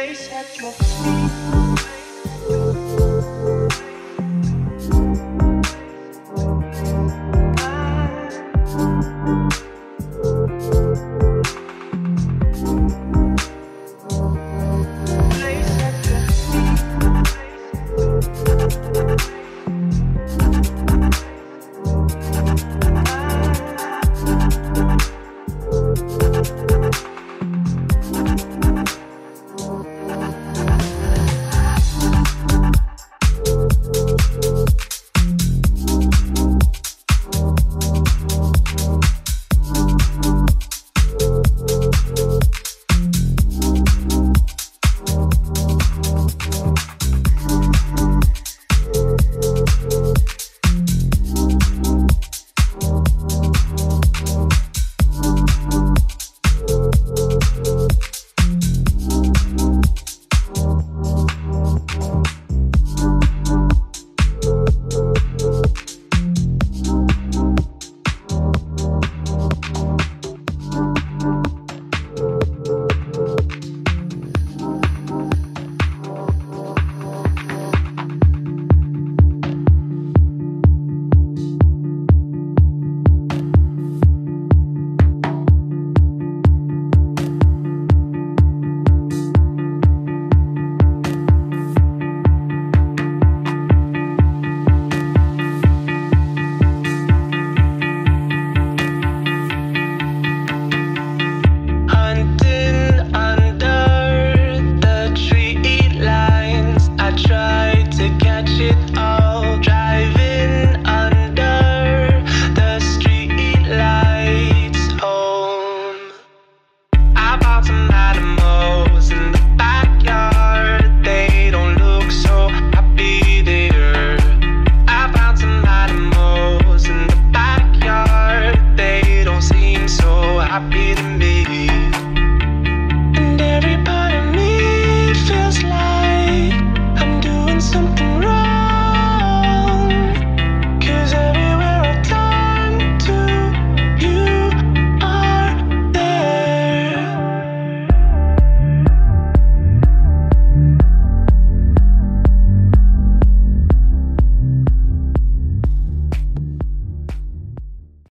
place at your feet.